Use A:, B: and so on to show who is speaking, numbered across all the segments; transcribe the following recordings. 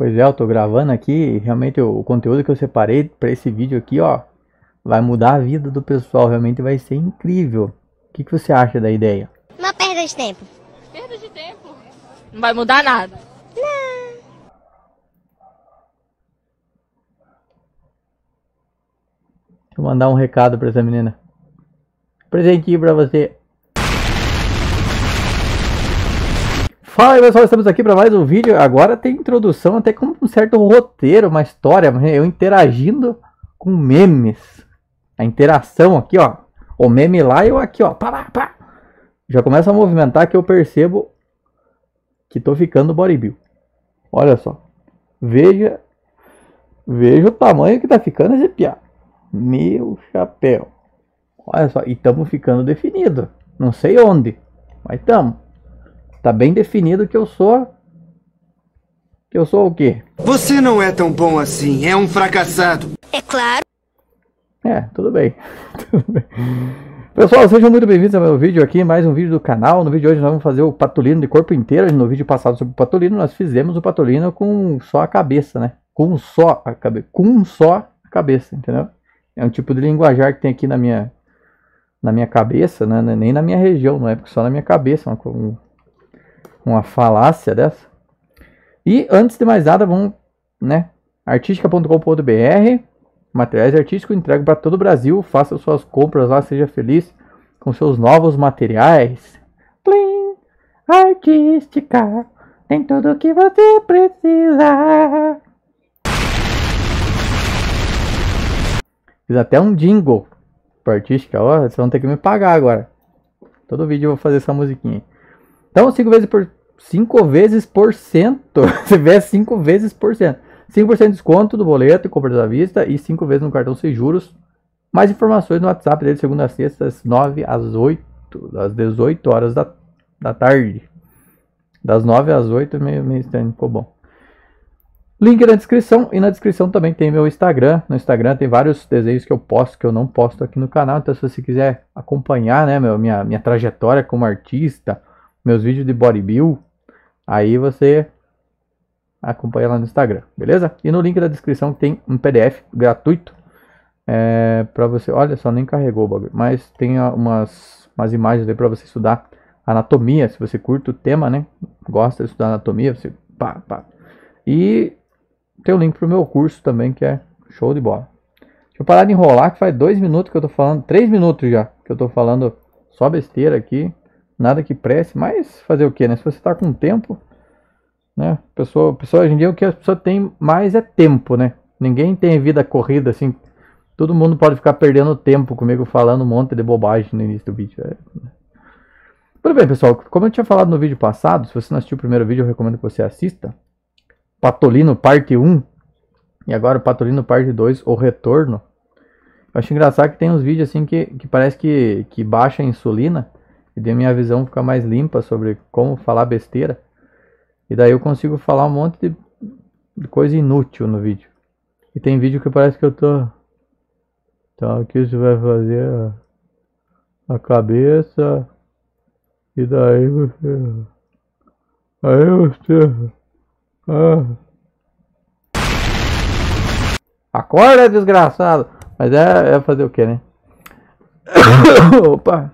A: Pois é, eu tô gravando aqui, realmente o, conteúdo que eu separei para esse vídeo aqui, ó, vai mudar a vida do pessoal, realmente vai ser incrível. O que, que você acha da ideia?
B: Uma perda de tempo.
C: Perda de tempo. Não vai mudar nada.
A: Deixa eu mandar um recado pra essa menina. Presentinho pra você. Fala pessoal, estamos aqui para mais um vídeo. Agora tem introdução até com um certo roteiro, uma história, eu interagindo com memes. A interação aqui, ó. O meme lá e eu aqui, ó. Pá, pá. Já começa a movimentar que eu percebo que tô ficando bodybuild. Olha só. Veja. Veja o tamanho que tá ficando esse piá. Meu chapéu. Olha só, e estamos ficando definido. Não sei onde, mas estamos. Tá bem definido que eu sou. Que eu sou o quê?
D: Você não é tão bom assim, é um fracassado.
B: É claro.
A: É, tudo bem. tudo bem. Pessoal, sejam muito bem-vindos ao meu vídeo aqui, mais um vídeo do canal. No vídeo de hoje nós vamos fazer o patolino de corpo inteiro. No vídeo passado sobre o patolino, nós fizemos o patolino com só a cabeça, né? Com só a cabeça, com só a cabeça, entendeu? É um tipo de linguajar que tem aqui na minha na minha cabeça, né? Nem na minha região, não é porque só na minha cabeça, uma, uma falácia dessa. E antes de mais nada, vamos, né? artística.com.br, materiais artísticos, entrego para todo o Brasil. Faça suas compras lá, seja feliz com seus novos materiais. Plim, artística, tem tudo o que você precisa. Fiz até um jingle para artística, ó, vocês vão ter que me pagar agora. Todo vídeo eu vou fazer essa musiquinha. Então, 5 vezes por 5 vezes por cento. Se tiver 5 vezes por cento. 5% de desconto do boleto e compras à vista e 5 vezes no cartão sem juros. Mais informações no WhatsApp dele, segunda a sexta, das 9 às 8, das 18 horas da, da tarde. Das 9 às 8, meio, meio estranho, ficou bom. Link na descrição e na descrição também tem meu Instagram. No Instagram tem vários desenhos que eu posto que eu não posto aqui no canal. Então se você quiser acompanhar, né, meu, minha, minha trajetória como artista, meus vídeos de bodybuild, aí você acompanha lá no Instagram, beleza? E no link da descrição tem um PDF gratuito é, para você. Olha só, nem carregou o bagulho, mas tem umas, umas imagens aí para você estudar anatomia. Se você curte o tema, né? Gosta de estudar anatomia, você pá, pá. E tem o link pro meu curso também, que é show de bola. Deixa eu parar de enrolar, que faz dois minutos que eu tô falando, três minutos já, que eu tô falando só besteira aqui, nada que preste, mas fazer o que, né? Se você tá com tempo, né? Pessoa, pessoa, hoje em dia o que a pessoa tem mais é tempo, né? Ninguém tem vida corrida assim. Todo mundo pode ficar perdendo tempo comigo falando um monte de bobagem no início do vídeo. É. Bem, pessoal. Como eu tinha falado no vídeo passado, se você não assistiu o primeiro vídeo, eu recomendo que você assista. Patolino parte 1 e agora Patolino parte 2, o retorno. Eu acho engraçado que tem uns vídeos assim que, que parece que, que baixa a insulina e de minha visão fica mais limpa sobre como falar besteira. E daí eu consigo falar um monte de, de coisa inútil no vídeo. E tem vídeo que parece que eu tô. Então aqui você vai fazer a, a cabeça. E daí você. Aí você. Ah. Acorda, desgraçado! Mas é, é fazer o que, né? Opa!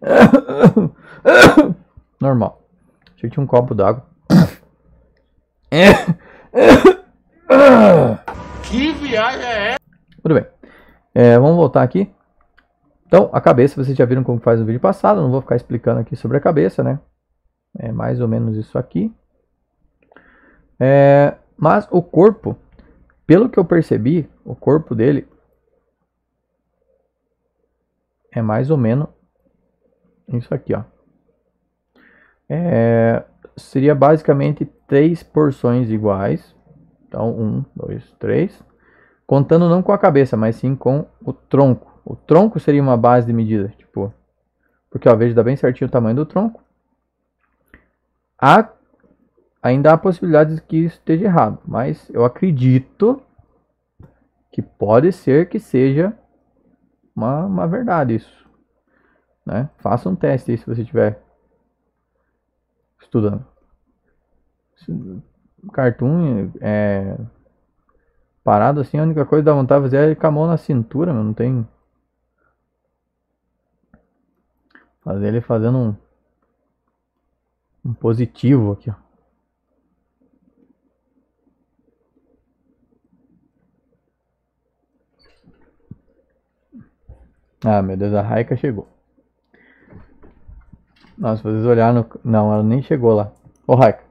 A: Normal. Achei que tinha um copo d'água.
D: Que viagem é?
A: Tudo bem. É, vamos voltar aqui. Então, a cabeça, vocês já viram como faz no vídeo passado. Não vou ficar explicando aqui sobre a cabeça, né? É mais ou menos isso aqui. É, mas o corpo, pelo que eu percebi, o corpo dele é mais ou menos isso aqui, ó. É, seria basicamente três porções iguais. Então, um, dois, três. Contando não com a cabeça, mas sim com o tronco. O tronco seria uma base de medida, tipo, porque ó, veja, dá bem certinho o tamanho do tronco. A ainda há possibilidades de que isso esteja errado, mas eu acredito que pode ser que seja uma, uma verdade isso. Né? Faça um teste aí se você estiver estudando. cartoon é, parado assim, a única coisa que dá vontade de fazer é com a mão na cintura, meu, não tem. Fazer ele fazendo um, um positivo aqui, ó. Ah, meu Deus, a Raika chegou. Nossa, vocês olharam no... Não, ela nem chegou lá. Ô, Raika.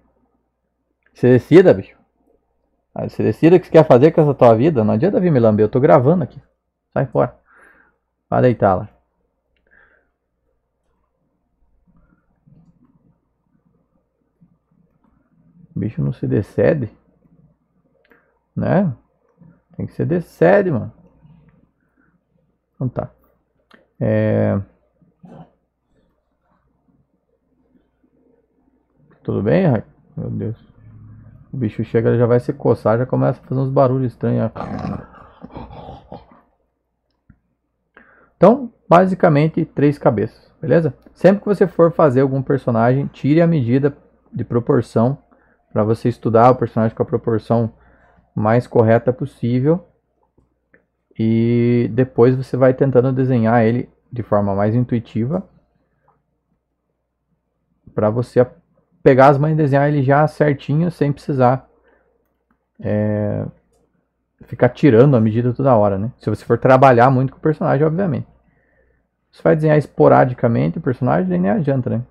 A: Você decida, bicho. Ah, você decida o que você quer fazer com essa tua vida. Não adianta vir me lamber. Eu tô gravando aqui. Sai fora. Vai deitar lá. O bicho não se decede. Né? Tem que se decede, mano. Então tá. É... Tudo bem, Raika? Meu Deus. O bicho chega, ele já vai se coçar, já começa a fazer uns barulhos estranhos. Então, basicamente, três cabeças, beleza? Sempre que você for fazer algum personagem, tire a medida de proporção para você estudar o personagem com a proporção mais correta possível. E depois você vai tentando desenhar ele de forma mais intuitiva para você pegar as mães e desenhar ele já certinho, sem precisar é, ficar tirando a medida toda hora, né? Se você for trabalhar muito com o personagem, obviamente. Se vai desenhar esporadicamente o personagem, nem adianta, né?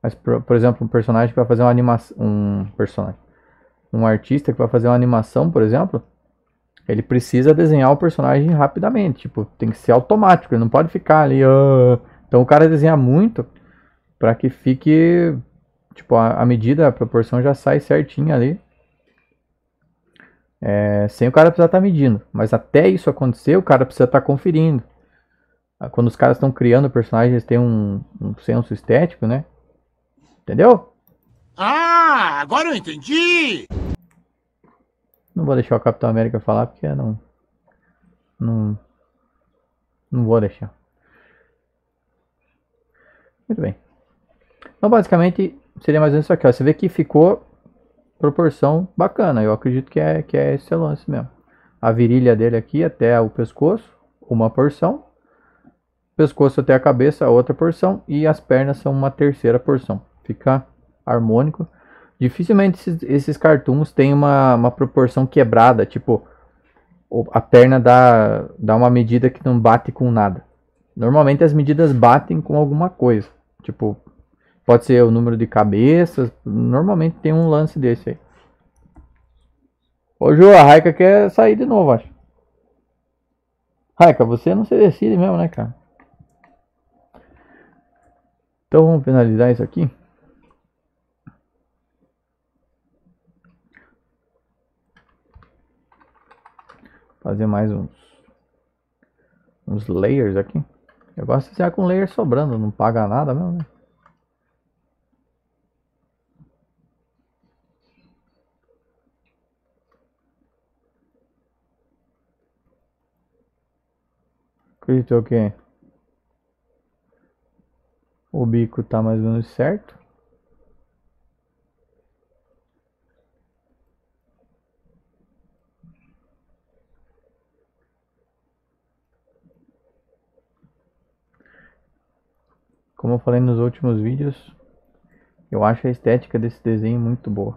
A: Mas, por, por, exemplo, um personagem que vai fazer uma animação. Um personagem. Um artista que vai fazer uma animação, por exemplo. Ele precisa desenhar o personagem rapidamente. Tipo, tem que ser automático. Ele não pode ficar ali. Uh... Então o cara desenha muito para que fique tipo a, a, medida, a proporção já sai certinha ali. É, sem o cara precisar estar tá medindo. Mas até isso acontecer, o cara precisa estar tá conferindo. Ah, quando os caras estão criando personagens, eles têm um, um senso estético, né? Entendeu?
D: Ah, agora eu entendi!
A: Não vou deixar o Capitão América falar porque não. Não. Não vou deixar. Muito bem. Então, basicamente, seria mais ou menos isso aqui. Ó. Você vê que ficou proporção bacana. Eu acredito que é, que é esse lance mesmo. A virilha dele aqui até o pescoço, uma porção. Pescoço até a cabeça, outra porção. E as pernas são uma terceira porção. Fica harmônico. Dificilmente esses, esses cartoons têm uma, uma proporção quebrada. Tipo, a perna dá, dá uma medida que não bate com nada. Normalmente as medidas batem com alguma coisa. Tipo, Pode ser o número de cabeças. Normalmente tem um lance desse aí. Ô Ju, a Raika quer sair de novo, acho. Raika, você não se decide mesmo, né, cara? Então vamos finalizar isso aqui. Fazer mais uns uns layers aqui. Eu gosto de ser com layer sobrando, não paga nada mesmo, né? Acreditou que o bico tá mais ou menos certo. Como eu falei nos últimos vídeos, eu acho a estética desse desenho muito boa.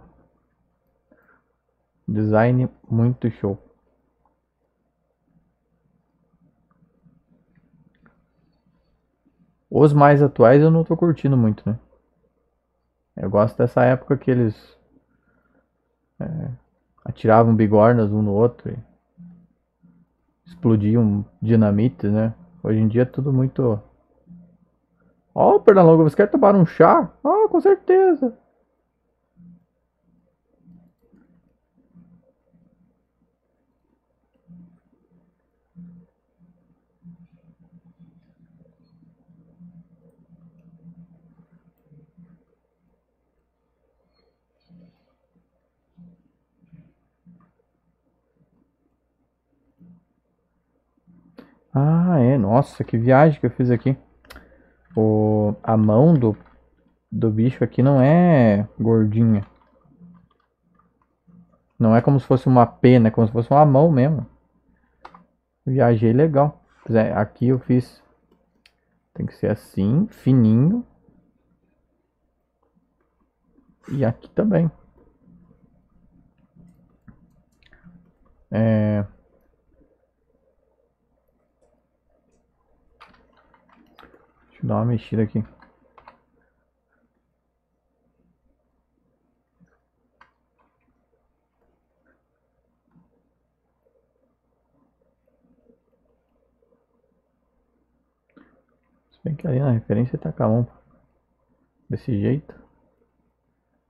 A: Design muito show. Os mais atuais eu não tô curtindo muito, né? Eu gosto dessa época que eles é, atiravam bigornas um no outro e explodiam dinamites, né? Hoje em dia é tudo muito. Ó, oh, Pernalonga, você quer tomar um chá? Ah, com certeza. Ah, é. Nossa, que viagem que eu fiz aqui. O, a mão do, do bicho aqui não é gordinha. Não é como se fosse uma pena, é como se fosse uma mão mesmo. Viajei legal. Aqui eu fiz. Tem que ser assim, fininho. E aqui também. É... Deixa eu dar uma mexida aqui. Se bem que ali na referência tá com a mão desse jeito.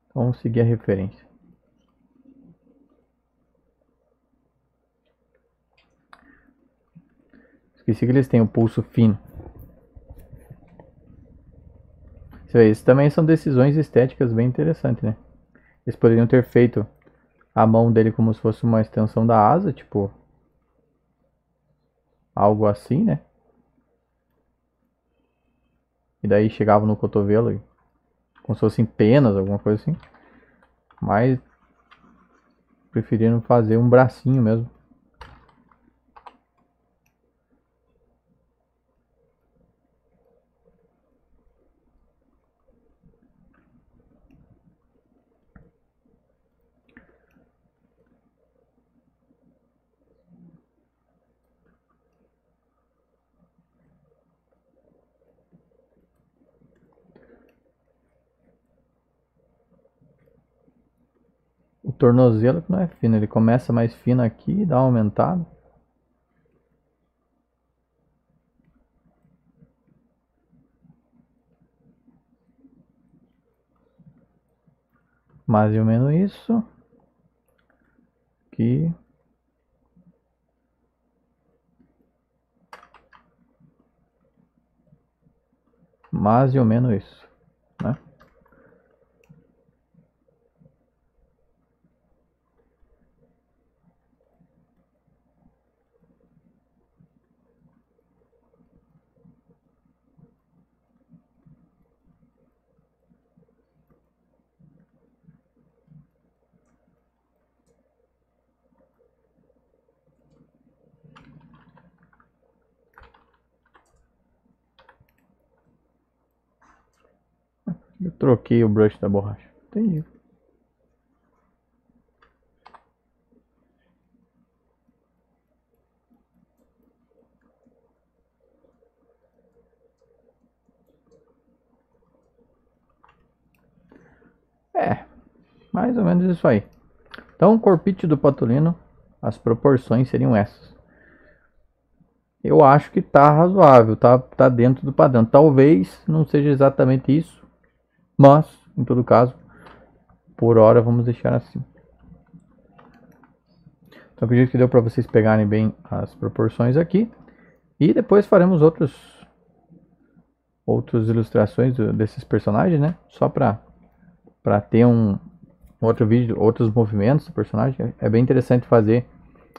A: Então, vamos seguir a referência. Esqueci que eles têm o pulso fino. Isso também são decisões estéticas bem interessantes, né? Eles poderiam ter feito a mão dele como se fosse uma extensão da asa, tipo... Algo assim, né? E daí chegava no cotovelo e como se fossem penas, alguma coisa assim. Mas preferiram fazer um bracinho mesmo. Tornozelo que não é fino, ele começa mais fino aqui dá uma aumentada. Mais ou menos isso. Aqui. Mais ou menos isso, né? Eu troquei o brush da borracha. Entendi. É, mais ou menos isso aí. Então, o corpite do patolino, as proporções seriam essas. Eu acho que tá razoável, tá, tá dentro do padrão. Talvez não seja exatamente isso, mas, em todo caso, por hora vamos deixar assim. Então acredito que deu para vocês pegarem bem as proporções aqui. E depois faremos outros outras ilustrações desses personagens, né? Só para para ter um outro vídeo, outros movimentos do personagem. É bem interessante fazer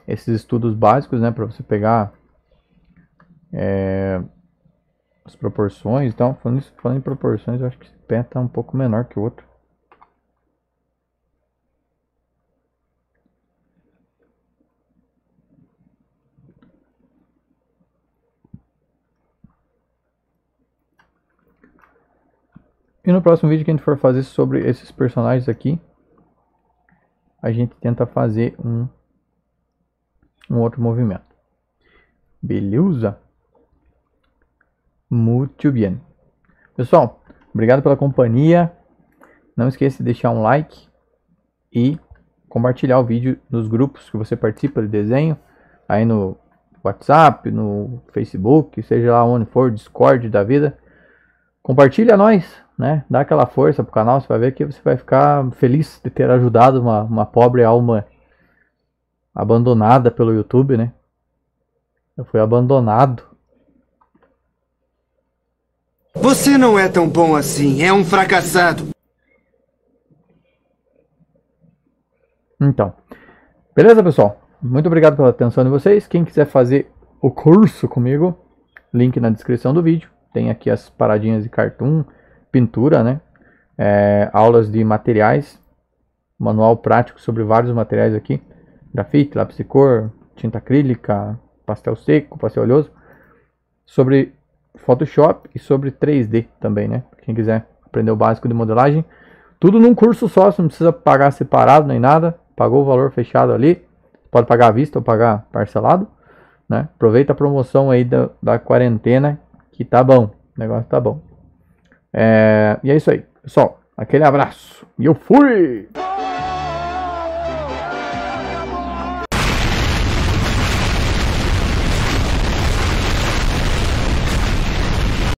A: esses estudos básicos, né? Para você pegar é, as proporções. Então, falando, falando em proporções, eu acho que esse pé está um pouco menor que o outro. E no próximo vídeo que a gente for fazer sobre esses personagens aqui, a gente tenta fazer um, um outro movimento. Beleza? Muito bem. Pessoal, obrigado pela companhia. Não esqueça de deixar um like e compartilhar o vídeo nos grupos que você participa de desenho, aí no WhatsApp, no Facebook, seja lá onde for, Discord da vida. Compartilha nós, né? Dá aquela força pro canal, você vai ver que você vai ficar feliz de ter ajudado uma, uma pobre alma abandonada pelo YouTube, né? Eu fui abandonado
B: você não é tão bom assim, é um fracassado.
A: Então, beleza, pessoal? Muito obrigado pela atenção de vocês. Quem quiser fazer o curso comigo, link na descrição do vídeo. Tem aqui as paradinhas de cartoon, pintura, né? é, aulas de materiais, manual prático sobre vários materiais aqui, grafite, lápis de cor, tinta acrílica, pastel seco, pastel oleoso, sobre Photoshop e sobre 3D também, né? Quem quiser aprender o básico de modelagem, tudo num curso só, você não precisa pagar separado nem nada, pagou o valor fechado ali, pode pagar à vista ou pagar parcelado, né? Aproveita a promoção aí da, da quarentena que tá bom, o negócio tá bom. É, e é isso aí, pessoal. Aquele abraço. E eu fui!